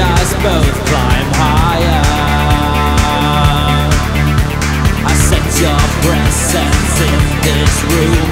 us both climb higher. I sense your presence in this room.